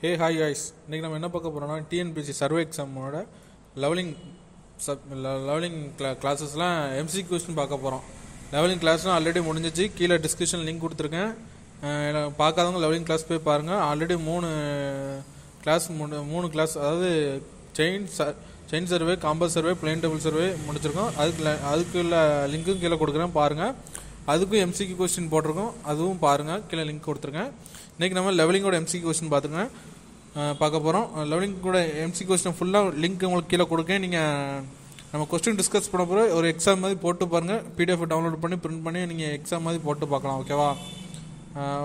Hey hi ஹாய்ஸ் இன்றைக்கி நம்ம என்ன பார்க்க போகிறோம்னா டிஎன்பிசி சர்வே எக்ஸாமோட லெவலிங் சப் லெவலிங் கிளா கிளாஸஸ்லாம் எம்சி கொஸ்டின் பார்க்க போகிறோம் லெவலிங் கிளாஸ்லாம் ஆல்ரெடி முடிஞ்சிச்சு. கீழே டிஸ்கிரிப்ஷன் லிங்க் கொடுத்துருக்கேன். பார்க்காதவங்க லெவலிங் கிளாஸ் போய் பாருங்கள் ஆல்ரெடி மூணு கிளாஸ் மூணு மூணு கிளாஸ் அதாவது செயின் ச chain survey compass survey plane double survey முடிச்சிருக்கோம். அதுக்கு அதுக்குள்ள அதுக்கு உள்ள லிங்க்கும் கீழே கொடுக்குறேன். பாருங்கள் அதுக்கும் எம்சிக்கு கொஸ்டின் போட்டிருக்கோம். அதுவும் பாருங்கள் கீழே லிங்க் கொடுத்துருக்கேன். இன்றைக்கி நம்ம லெவலிங்கோட எம்சி கொஸ்டின் பார்த்துருங்க பார்க்க போகிறோம் லெவலிங் கூட எம்சி கொஸ்டின் ஃபுல்லாக லிங்க் உங்களுக்கு கீழே கொடுக்கேன். நீங்கள் நம்ம கொஸ்டின் டிஸ்கஸ் பண்ண போகிற ஒரு எக்ஸாம் மாதிரி போட்டு பாருங்கள் பிடிஎஃப் டவுன்லோட் பண்ணி பிரிண்ட் பண்ணி நீங்கள் எக்ஸாம் மாதிரி போட்டு பார்க்கலாம் ஓகேவா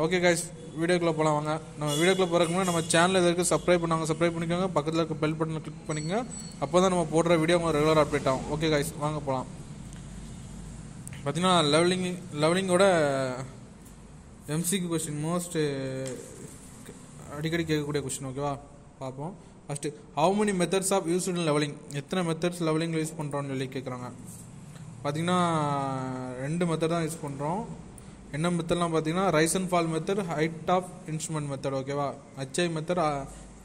ஓகே கைஸ் வீடியோக்குள்ளே போகலாம் வாங்க. நம்ம வீடியோக்குள்ளே போகிறதுக்கு முன்னாடி நம்ம சேனல் எதற்கு சப்ஸ்கிரைப் பண்ணுவாங்க சப்ஸ்கிரைப் பண்ணிக்கோங்க. பக்கத்தில் இருக்க பெல் பட்டனை கிளிக் பண்ணிக்கோங்க. அப்போ தான் நம்ம போடுற வீடியோ உங்களுக்கு ரெகுலர் அப்டேட் ஆகும். ஓகே கைஸ் வாங்க போகலாம் பார்த்தீங்கன்னா லெவலிங் லெவலிங்கோட எம்சிக்கு கொஸ்டின் மோஸ்ட் அடிக்கடி கேட்கக்கூடிய கொஸ்டின் ஓகேவா பார்ப்போம். First how many methods of use in levelling எத்தனை மெத்தட்ஸ் லெவலிங் யூஸ் பண்ணுறோம்னு சொல்லி கேட்குறாங்க பார்த்தீங்கன்னா ரெண்டு மெத்தட் தான் யூஸ் பண்ணுறோம் என்ன மெத்தட்லாம் பார்த்தீங்கன்னா rise and fall method height of instrument method ஓகேவா HI method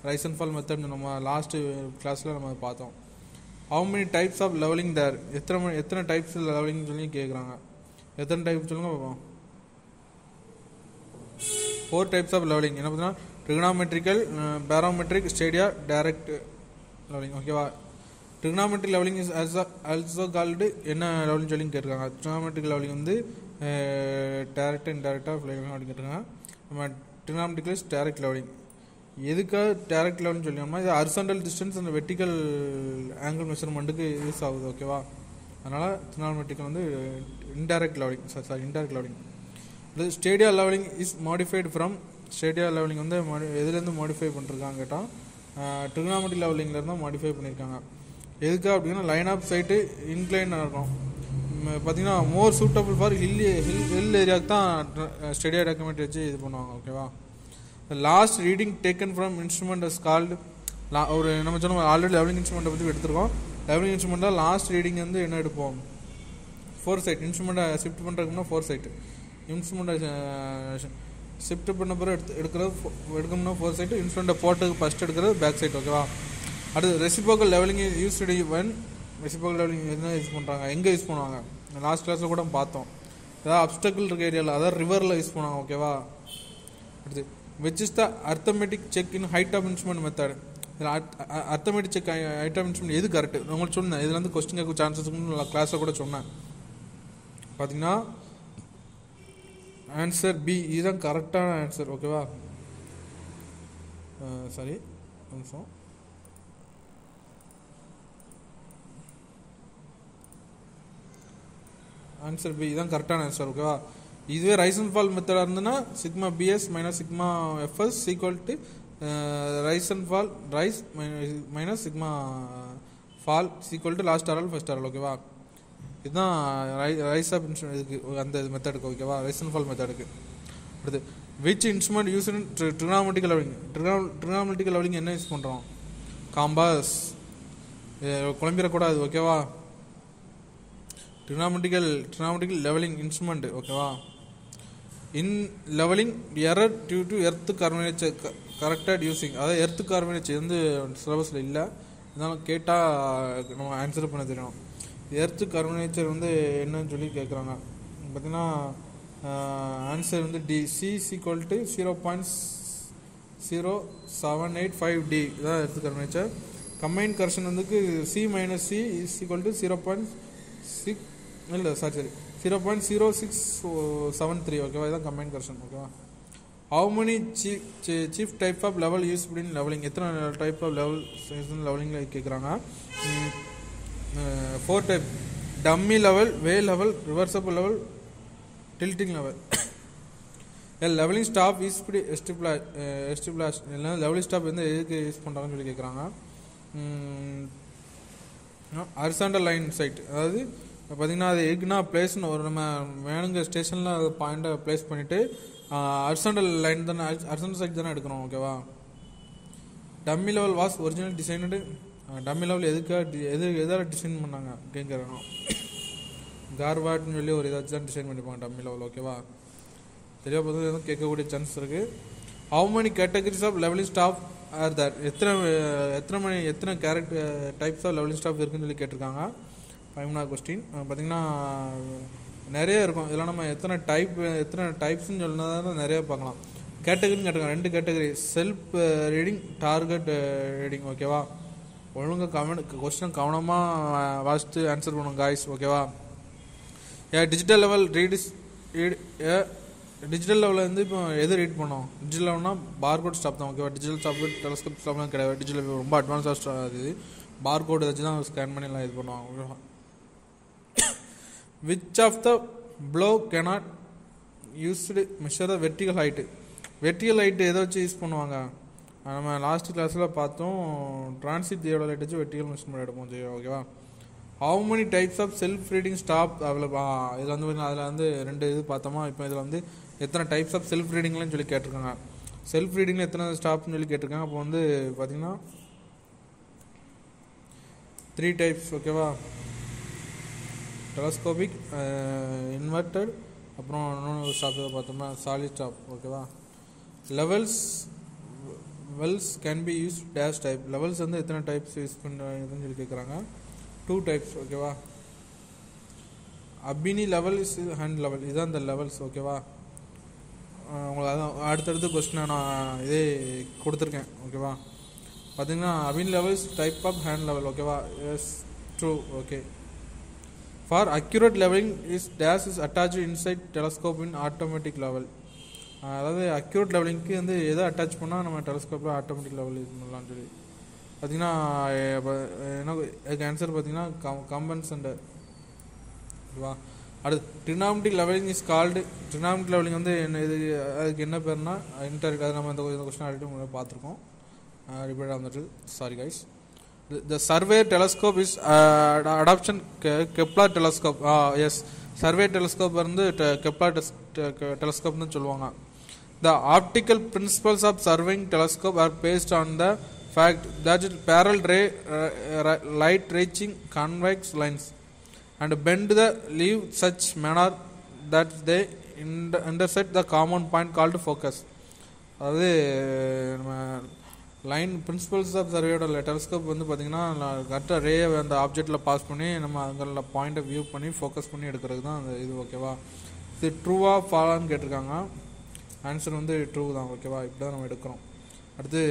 rise and fall method நம்ம லாஸ்ட்டு கிளாஸில் நம்ம பார்த்தோம். How many types of levelling there எத்தனை எத்தனை டைப்ஸ் லெவலிங் சொல்லி கேட்குறாங்க எத்தனை டைப் சொல்லுங்க பார்ப்போம். ஃபோர் டைப்ஸ் ஆஃப் லெவலிங் என்ன பார்த்தீங்கன்னா trigonometrical barometric stadia direct levelling ஓகேவா trigonometric levelling is also also called என்ன லெவலிங் சொல்லி கேட்டிருக்காங்க. ட்ரிகனாமெட்ரிக் லெவலிங் வந்து டேரக்ட் அண்ட் டேரக்டாக லெவலிங் அப்படின்னு கேட்டிருக்காங்க. நம்ம ட்ரிகனாமெட்ரிக்கல் இஸ் டேரக்ட் லெவலிங் எதுக்காக டேரக்ட் லெவலிங் சொல்லியோம்னா இது ஹரிசாண்டல் டிஸ்டன்ஸ் அந்த வெர்டிக்கல் ஆங்கிள் மெஷர்மெண்ட்டுக்கு யூஸ் ஆகுது. ஓகேவா அதனால் ட்ரிகனாமெட்ரிக்கல் வந்து indirect levelling sorry sorry indirect levelling இது stadia levelling is modified from stadia levelling வந்து எதுலேருந்து மாடிஃபை பண்ணிருக்காங்க கேட்டால் ட்ரிகனாமெட்ரி லெவலிங்லேருந்து தான் மாடிஃபை பண்ணியிருக்காங்க எதுக்கு அப்படின்னா லைன் ஆஃப் சைட்டு இன்க்ளைன் இருக்கும். பார்த்தீங்கன்னா more suitable for hill hill hill ஏரியாவுக்கு தான் ஸ்டெடியா டாக்குமெண்ட் வச்சு இது பண்ணுவாங்க ஓகேவா last reading taken from instrument is called ஒரு நம்ம சொன்ன ஆல்ரெடி லெவலிங் இன்ஸ்ட்ருமெண்ட்டை பற்றி எடுத்துருக்கோம். லெவலிங் இன்ஸ்ட்ருமெண்ட்டில் லாஸ்ட் ரீடிங் வந்து என்ன எடுப்போம்? ஃபோர் சைட் இன்ஸ்ட்ருமெண்ட்டை ஷிஃப்ட் பண்ணுறதுக்குன்னா ஃபோர் சைட்டு இன்ஸ்ட்ருமெண்ட்டை ஷிஃப்ட் பண்ண பிறகு எடுத்து எடுக்கிறது எடுக்கணும்னா ஃபோர் சைட்டு இன்ஸ்ட்ருமெண்ட்டை போட்டு ஃபஸ்ட் எடுக்கிறது பேக் சைட் ஓகேவா அடுத்து reciprocal levelling used when reciprocal levelling என்ன யூஸ் பண்ணுறாங்க எங்கே யூஸ் பண்ணுவாங்க? லாஸ்ட் கிளாஸில் கூட பார்த்தோம். ஏதாவது அப்டக்கிள் இருக்க ஏரியாவில் அதாவது ரிவரில் யூஸ் பண்ணுவாங்க ஓகேவா அடுத்து which is the arithmetic check in height of instrument method இதில் arithmetic check height of instrument எது கரெக்ட் உங்களுக்கு சொன்னேன். இதில் வந்து கொஸ்டின் கேட்க சான்சஸ் கிளாஸில் கூட சொன்னேன். பார்த்தீங்கன்னா ஆன்சர் பி இதுதான் கரெக்டான ஆன்சர் ஓகேவா சரி நிமிஷம் ஆன்சர் பி இதுதான் கரெக்டான ஆன்சர் ஓகேவா இதுவே ரைஸ் அண்ட் ஃபால் மெத்தடாக இருந்ததுன்னா sigma BS minus sigma FS equal to rise and fall rise minus sigma fall equal to last RL first RL ஓகேவா இதுதான் ரைஸ் ஆஃப் இன்ஸ்ட்ருமெண்ட் இதுக்கு அந்த மெத்தடுக்கு ஓகேவா ரைஸ் அண்ட் ஃபால் மெத்தடுக்கு அடுத்து which instrument use in trigonometrical levelling trigonometrical levelling என்ன use பண்ணுறோம் compass குழம்பிடக்கூடாது ஓகேவா ட்ரிகனாமெட்டிக்கல் ட்ரிகனாமெட்டிக்கல் லெவலிங் இன்ஸ்ட்ருமெண்ட் ஓகேவா in levelling error due to earth curvature corrected using அதாவது எர்த்து கார்பனேச்சர் வந்து சிலபஸில் இல்லை. இருந்தாலும் கேட்டால் நம்ம ஆன்சர் பண்ண தெரியும். எர்த்து கார்பனேச்சர் வந்து என்னன்னு சொல்லி கேட்குறாங்க பார்த்தீங்கன்னா ஆன்சர் வந்து D C equal to zero point zero seven eight five D இதான் எர்த்து கார்பனேச்சர் கம்பைன் கரெக்ஷன் வந்து C minus C is equal to zero point six இல்லை சாரி சரி zero point zero six seven three ஓகேவா இதான் combine correction ஓகேவா how many chief chief type of level use அப்படின்னு levelling எத்தனை type of level லெவலிங்கில் கேட்குறாங்க four type dummy level wye level reversible level tilting level levelling staff use படி எஸ்டிப்ளா எஸ்டிப்ளாஷ் இல்லைனா லெவலிங் ஸ்டாப் வந்து எதுக்கு யூஸ் பண்ணுறாங்கன்னு சொல்லி கேட்குறாங்க அரிசாண்டல் லைன் சைட் அதாவது பார்த்தீங்கன்னா அது எதுக்குன்னா பிளேஸ்னு ஒரு நம்ம வேணுங்க ஸ்டேஷனில் அது பாயிண்ட்டை ப்ளேஸ் பண்ணிவிட்டு அரிசாண்டல் லைன் தானே அரிசாண்டல் சைட் தானே எடுக்கணும் ஓகேவா dummy level was original designed dummy level எதுக்காக டி- எது எதால் டிசைன் பண்ணாங்க? கேட்குறாங்க கார்வாட்னு சொல்லி ஒரு ஏதாச்சும் தான் டிசைன் பண்ணிப்பாங்க டம்மி லெவல் ஓகேவா தெளிவாக பார்த்து எதுவும் கேட்கக்கூடிய சான்ஸ் இருக்குது how many categories of levelling staff are that எத்தனை எத்தனை மணி எத்தனை character types of levelling staff இருக்குன்னு சொல்லி கேட்டிருக்காங்க. ஃபைவ்னா கொஸ்டின் பார்த்தீங்கன்னா நிறைய இருக்கும். இதெல்லாம் நம்ம எத்தனை டைப் எத்தனை டைப்ஸ்னு சொன்னதான் நிறைய பார்க்கலாம். கேட்டகரின்னு கேட்டிருக்காங்க. ரெண்டு category self reading target reading ஓகேவா ஒழுங்காக கவன கொஸ்டின் கவனமாக வாசித்து ஆன்சர் பண்ணுங்க காய்ஸ் ஓகேவா a digital level reads read a digital லெவலில் வந்து இப்போ எது ரீட் பண்ணோம்? டிஜிட்டல் லெவல்னா பார்கோட் ஸ்டாப் தான் ஓகேவா டிஜிட்டல் ஸ்டாப் டெலஸ்கோப் ஸ்டாப்லாம் கிடையாது. டிஜிட்டல் ரொம்ப அட்வான்ஸாக இது பார்கோட் வச்சு தான் ஸ்கேன் பண்ணி இது பண்ணுவாங்க ஓகேவா which of the follow cannot used measure the vertical height vertical height எதை வச்சு யூஸ் பண்ணுவாங்க? நம்ம லாஸ்ட் கிளாஸில் பார்த்தோம் transit theodolite vertical machine எடுப்போம் சரி ஓகேவா how many types of self reading staff available இதில் வந்து அதில் வந்து ரெண்டு இது பார்த்தோமா? இப்போ இதில் வந்து எத்தனை டைப்ஸ் ஆஃப் செல்ஃப் ரீடிங்லன்னு சொல்லி கேட்டிருக்காங்க. செல்ஃப் ரீடிங்கில் எத்தனை ஸ்டாப்னு சொல்லி கேட்டிருக்காங்க. அப்போ வந்து பார்த்தீங்கன்னா த்ரீ டைப்ஸ் ஓகேவா டெலஸ்கோபிக் இன்வெர்டட் அப்புறம் இன்னொன்று ஸ்டாப் பார்த்தோம்னா சாலிட் ஸ்டாப் ஓகேவா levels wells can be use dash type levels வந்து எத்தனை டைப்ஸ் யூஸ் பண்ணுறதுன்னு சொல்லி கேட்குறாங்க டூ டைப்ஸ் ஓகேவா Abney level is hand level இதுதான் இந்த லெவல்ஸ் ஓகேவா உங்களுக்கு அதான் அடுத்தடுத்து கொஸ்டினை நான் இதே கொடுத்துருக்கேன் ஓகேவா பார்த்தீங்கன்னா Abney levels type of hand level ஓகேவா as true okay for accurate levelling is this is attach inside telescope in automatic level அதாவது அக்யூரேட் லெவலிங்க்கு வந்து எதை அட்டாச் பண்ணால் நம்ம டெலஸ்கோப்பில் ஆட்டோமேட்டிக் லெவல் இது பண்ணலாம்னு சொல்லி. பார்த்தீங்கன்னா என்ன அதுக்கு ஆன்சர் பார்த்தீங்கன்னா கம் கம்பன்ஸ் சென்டர் ஓகேவா? அடுத்து trigonometric levelling is called trigonometric levelling வந்து என்ன இது அதுக்கு என்ன பேர்னா இன்டர் அது நம்ம இந்த கொஸ்டின் ஆல்ரெடி முன்னாடி பார்த்துருக்கோம். ரிப்பீட்டாக வந்துட்டு sorry guys the survey telescope is adoption Kepler telescope as survey telescope வந்து கெப்லா டெலஸ்கோப்னு சொல்லுவாங்க. The optical principles of surveying telescope are based on the fact that it parallel ray uh, uh, light reaching convex lines and bend the leaf such manner that they inter- intersect the common point called focus. அதாவது நம்ம line principles of சர்வேயோட telescope வந்து பார்த்தீங்கன்னா கரெக்டாக ரே அந்த ஆப்ஜெக்டில் pass பண்ணி நம்ம அதில் பாயிண்ட்டை வியூ பண்ணி ஃபோக்கஸ் பண்ணி எடுக்கிறது தான் அந்த இது ஓகேவா இது ட்ரூவாக ஃபாலான்னு கேட்டிருக்காங்க. ஆன்சர் வந்து ட்ரூ தான் ஓகேவா இப்படி தான் நம்ம எடுக்கிறோம். அடுத்து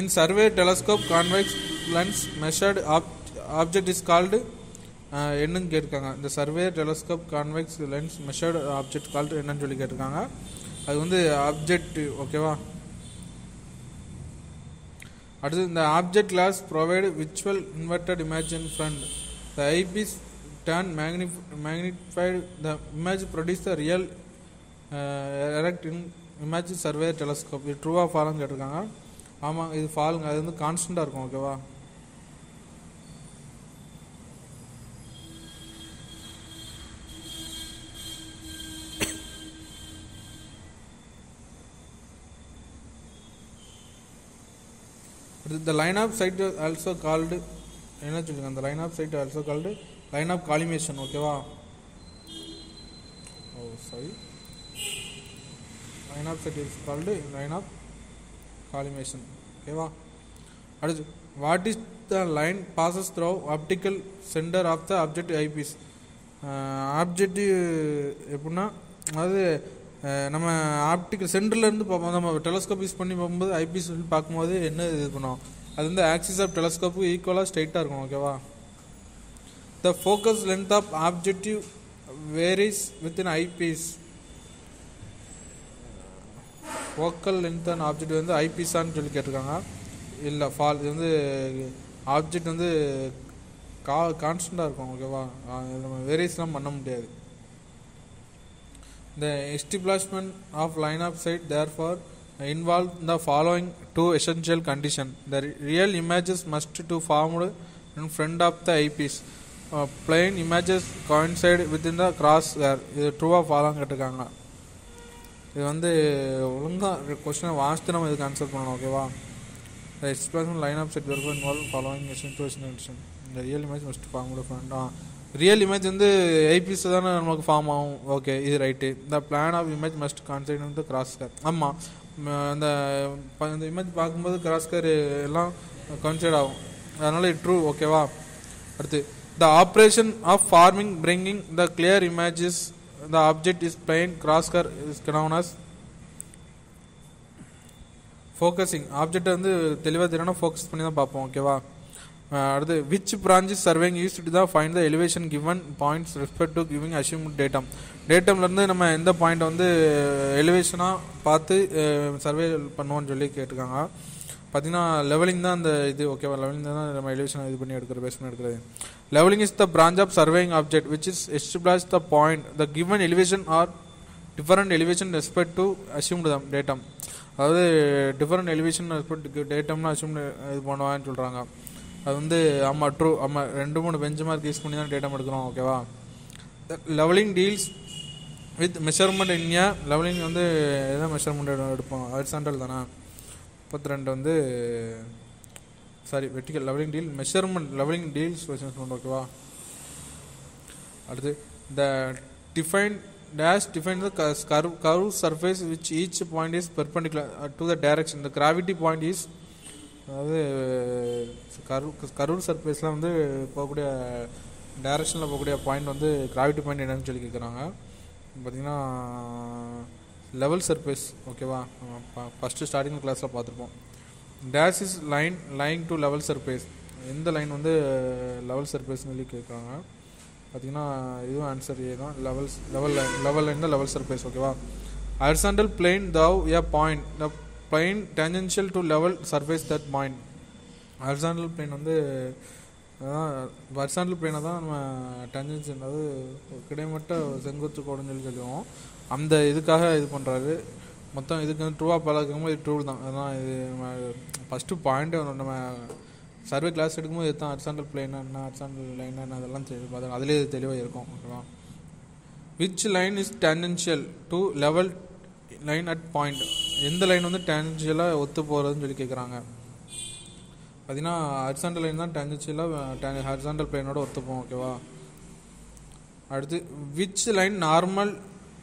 in survey telescope convex lens measured object is called என்னன்னு கேட்டிருக்காங்க. இந்த survey telescope convex lens measured object called என்னன்னு சொல்லி கேட்டிருக்காங்க. அது வந்து ஆப்ஜெக்ட் ஓகேவா அடுத்து இந்த object glass provide visual inverted image in front the eyepiece then மேக்னிஃப் magnified the image produce the real erect in image survey telescope இது ட்ரூவா ஃபாலுன்னு கேட்டிருக்காங்க. ஆமாம் இது ஃபாலுங்க அது வந்து கான்ஸ்டண்ட்டாக இருக்கும் ஓகேவா the line of sight is also called என்ன சொல்லுங்க அந்த line of sight also called line of collimation ஓகேவா ஓ sorry line of sight is called line of collimation ஓகேவா அடுத்து what is the line passes through optical centre of the object eyepiece objective எப்படின்னா அதாவது நம்ம optical சென்டர்லேருந்து பார்ப்போம் நம்ம telescope use பண்ணி பார்க்கும்போது ஐபிஎஸ் பார்க்கும்போது என்ன இது பண்ணுவோம் அது வந்து ஆக்சிஸ் ஆஃப் டெலஸ்கோப்புக்கு ஈக்குவலாக ஸ்ட்ரைட்டாக இருக்கும் ஓகேவா the focus length of objective varies with in eyepiece focal length object வந்து ஐபிஸான்னு சொல்லி கேட்டிருக்காங்க இல்லை ஃபால் இது வந்து ஆப்ஜெக்ட் வந்து கா கான்ஸ்டண்ட்டாக இருக்கும் ஓகேவா நம்ம வேரியேஷன்லாம் பண்ண முடியாது the establishment of line of sight therefore involve the following two essential condition the real images must to formed in front of the eyepiece plane images coincide with in the cross wire இது ட்ரூவாக ஃபாலோன்னு கேட்டிருக்காங்க இது வந்து ஒழுங்காக கொஸ்டினை வாசித்து நம்ம இதுக்கு ஆன்சர் பண்ணணும் ஓகேவா explanation line of sight sight involve involve following essential condition. The real image must real image வந்து ஐபிஎஸ் தானே நமக்கு ஃபார்ம் ஆகும். ஓகே இது right the plane of image must consent வந்து கிராஸ்கர் ஆமாம் அந்த ப- இந்த இமேஜ் பார்க்கும்போது கிராஸ்கர் எல்லாம் கன்சிடர் ஆகும். அதனால் ட்ரூ ஓகேவா அடுத்து the operation of forming bringing the clear images the object is plane crosshair is as focusing object வந்து தெளிவாக தெரியணும் ஃபோக்கஸ் பண்ணி தான் பார்ப்போம் ஓகேவா அடுத்து which branch surveying use to தான் find the elevation given points respect to giving assume datum டேட்டம்லேருந்து நம்ம எந்த பாயிண்ட் வந்து எலிவேஷனாக பார்த்து சர்வே பண்ணுவோம்னு சொல்லி கேட்டிருக்காங்க. பார்த்தீங்கன்னா லெவலிங் தான் அந்த இது ஓகேவா லெவலிங் தான் நம்ம எலிவேஷன் இது பண்ணி எடுக்கிற பேஸ் பண்ணி எடுக்கிறது. Levelling is the branch of surveying object which is establish the point the given elevation or different elevation respect to assumed them datum அதாவது டிஃபரண்ட் எலிவேஷன் ரெஸ்பெக்ட் டேட்டம்னு அசியூம் இது பண்ணுவான்னு சொல்கிறாங்க அது வந்து ஆமாம் ட்ரூ ஆமாம் ரெண்டு மூணு பெஞ்ச் மார்க் யூஸ் பண்ணி தான் டேட்டம் எடுக்கிறோம் ஓகேவா லெவலிங் டீல்ஸ் வித் மெஷர்மெண்ட் இன்யா லெவலிங் வந்து எதாவது மெஷர்மெண்ட் எடுப்போம் ஹரிசாண்டல் தானே? முப்பத்தி ரெண்டு வந்து sorry vertical levelling deal measurement levelling deals measurement ஓகேவா அடுத்து the define dash define the curve curve surface which each point is perpendicular to the direction the gravity point is அதாவது கர்வ் கரூர் சர்ஃபேஸ்லாம் வந்து போகக்கூடிய டைரக்ஷனில் போகக்கூடிய பாயிண்ட் வந்து கிராவிட்டி பாயிண்ட் என்னன்னு சொல்லி கேட்குறாங்க பார்த்தீங்கன்னா லெவல் சர்ஃபேஸ் ஓகேவா ஃபஸ்ட்டு ஸ்டார்டிங் கிளாஸில் பார்த்துருப்போம். Dash is line line to level surface எந்த லைன் வந்து லெவல் சர்ஃபேஸ்னு சொல்லி கேட்குறாங்க. பார்த்தீங்கன்னா இதுவும் ஆன்சர் ஏ தான். Levels level line level line தான் லெவல் சர்ஃபேஸ் ஓகேவா horizontal plane through a point the plane tangential to level surface that point horizontal plane வந்து அதான் ஹரிசாண்டல் பிளேனை தான் நம்ம டேஞ்சென்ஷியல் அதாவது கிடைமட்ட செங்குத்து கோடுன்னு சொல்லி சொல்லுவோம். அந்த இதுக்காக இது பண்ணுறாரு மொத்தம் இதுக்கு வந்து ட்ரூவாக பழகும்போது இது ட்ரூ தான். அதான் இது நம்ம ஃபஸ்ட்டு பாயிண்ட்டு நம்ம சர்வே கிளாஸ் எடுக்கும்போது இதுதான் ஹரிசாண்டல் பிளேன் என்ன ஹரிசாண்டல் லைன் என்ன அதெல்லாம் தெளி பார்த்து அதுலேயே இது தெளிவாக இருக்கும். ஓகேவா? Which line is tangential to level line at point எந்த லைன் வந்து டேஞ்சென்ஷியலாக ஒத்து போகிறதுன்னு சொல்லி கேட்குறாங்க பார்த்தீங்கன்னா ஹர்சாண்டல் லைன் தான் டேஞ்சென்ஷியலாக ஹர்சாண்டல் பிளேனோட ஒத்துப்போம். ஓகேவா? அடுத்து which line normal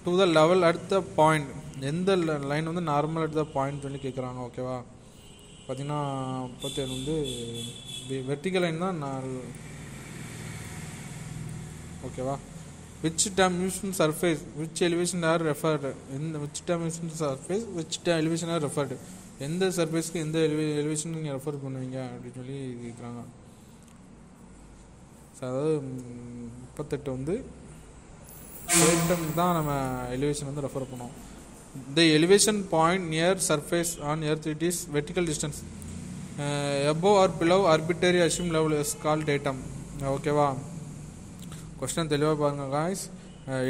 to the level at the point எந்த லைன் வந்து நார்மல் அட் த பாயிண்ட் சொல்லி கேட்குறாங்க ஓகேவா பார்த்தீங்கன்னா முப்பத்தேழு வந்து வெர்டிக்கல் லைன் தான் நான் ஓகேவா which datum surface which elevation are referred எந்த which datum surface which they elevation are referred எந்த சர்ஃபேஸ்க்கு எந்த எலிவே எலிவேஷன் நீங்கள் ரெஃபர் பண்ணுவீங்க அப்படின்னு சொல்லி கேட்குறாங்க ஸோ அதாவது முப்பத்தெட்டு வந்து டேட்டம் தான் நம்ம எலிவேஷன் வந்து ரெஃபர் பண்ணுவோம். The elevation point near surface on earth it is vertical distance above or below arbitrary assume level is call datum ஓகேவா கொஸ்டின் தெளிவாக பாருங்க guys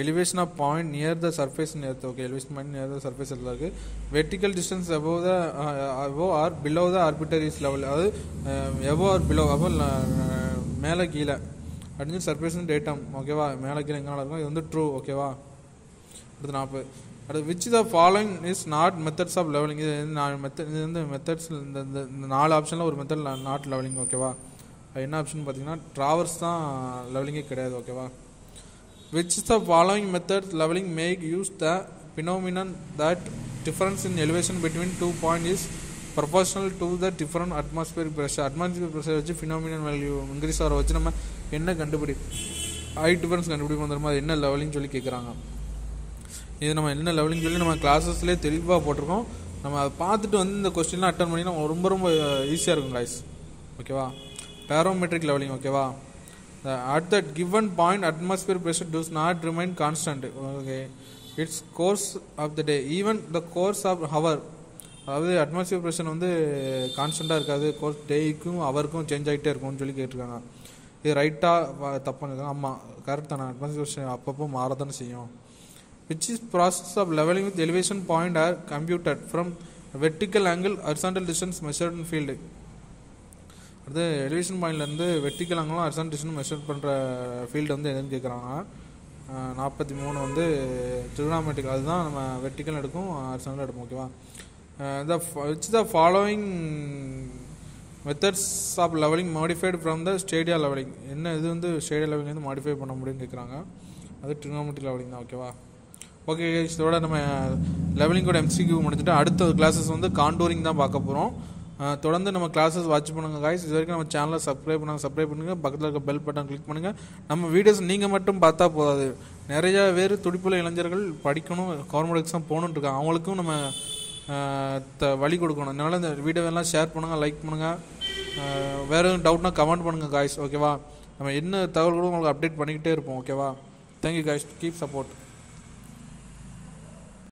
elevation of point near the surface near okay elevation point near the surface இருக்கு. Vertical distance above the above or below the arbitrary level அதாவது above or below அப்போ மேலே கீழே. அப்படின்னு surface datum ஓகேவா மேலே கீழே எங்கே இருக்கும் இது வந்து ட்ரூ ஓகேவா அடுத்து நாற்பது. அடுத்து which the following is not methods of levelling இது வந்து நாலு மெத்தட் இது வந்து மெத்தட்ஸ் இந்த இந்த- நாலு ஆப்ஷனில் ஒரு மெத்தட் நாட் லெவலிங் ஓகேவா அது என்ன ஆப்ஷன் பார்த்தீங்கன்னா ட்ராவர்ஸ் தான் லெவலிங்கே கிடையாது ஓகேவா which the following method levelling make use the phenomenon that difference in elevation between two point is proportional to the different atmosphere pressure atmosphere pressure வச்சு ஃபினோமினன் வேல்யூ இன்க்ரீஸ் ஆகிற வச்சு நம்ம என்ன கண்டுபிடி ஹைட் டிஃபரன்ஸ் கண்டுபிடிக்க வந்துருமா அது என்ன லெவலிங் சொல்லி கேட்குறாங்க இது நம்ம என்ன லெவலுன்னு சொல்லி நம்ம கிளாஸஸ்லேயே தெளிவாக போட்டிருக்கோம். நம்ம அதை பார்த்துட்டு வந்து இந்த கொஸ்டின்லாம் அட்டன் பண்ணி நம்ம ரொம்ப ரொம்ப ஈஸியாக இருக்கும் கைஸ் ஓகேவா பேரோமெட்ரிக் லெவலிங் ஓகேவா at that given point atmosphere pressure does not remain constant okay it's course of the day even the course of hour அதாவது அட்மாஸ்பியர் ப்ரெஷர் வந்து கான்ஸ்டண்ட்டாக இருக்காது. கோர்ஸ் டேக்கும் அவருக்கும் சேஞ்ச் ஆகிட்டே இருக்கும்னு சொல்லி கேட்டிருக்காங்க. இது ரைட்டாக தப்பாக ஆமாம் கரெக்ட் தானே. அட்வான்ஸ் கொஸ்டின் அப்பப்போ மாறதானே செய்யும். Which is process of levelling with elevation point are computer from vertical angle horizontal distance measured in field அடுத்து எலிவேஷன் பாயிண்ட்லேருந்து வெர்டிக்கல் ஆங்கிளும் ஹரிசான் டிஸ்டன்ஸ் மெஷர் பண்ணுற ஃபீல்டு வந்து எதுன்னு கேட்குறாங்க நாற்பத்தி மூணு வந்து ட்ரிகனாமெட்ரிக் அதுதான் நம்ம வெர்டிக்கல் எடுக்கும் ஹரிசானில் எடுப்போம் ஓகேவா the which the following methods of levelling modified from the stadia levelling என்ன இது வந்து ஸ்டேடியா லெவலிங் வந்து மாடிஃபை பண்ண முடியும்னு கேட்குறாங்க அது ட்ரிகனாமெட்ரிக் லெவலிங் தான் ஓகேவா ஓகே இதோட நம்ம லெவலிங்கோட எம்சிக்யூ முடிச்சுட்டு அடுத்த கிளாஸஸ் வந்து காண்டோரிங் தான் பார்க்க போகிறோம் தொடர்ந்து நம்ம கிளாஸஸ் வாட்ச் பண்ணுங்க காய்ஸ் இது வரைக்கும் நம்ம சேனலை சப்ஸ்கிரைப் பண்ணாங்க சப்ஸ்கிரைப் பண்ணுங்கள் பக்கத்தில் இருக்க பெல் பட்டன் கிளிக் பண்ணுங்கள் நம்ம வீடியோஸ் நீங்கள் மட்டும் பார்த்தா போதாது. நிறையா பேர் துடிப்புள்ள இளைஞர்கள் படிக்கணும் கவர்மெண்ட் எக்ஸாம் போகணுன்ட்டு இருக்காங்க. அவங்களுக்கும் நம்ம த வழி கொடுக்கணும். அதனால் இந்த வீடியோவெல்லாம் ஷேர் பண்ணுங்கள் லைக் பண்ணுங்கள் வேறு எதுவும் டவுட்னா கமெண்ட் பண்ணுங்கள் காய்ஸ் ஓகேவா நம்ம என்ன தகவல்களும் உங்களுக்கு அப்டேட் பண்ணிக்கிட்டே இருப்போம். ஓகேவா தேங்க்யூ காய்ஸ் கீப் சப்போர்ட்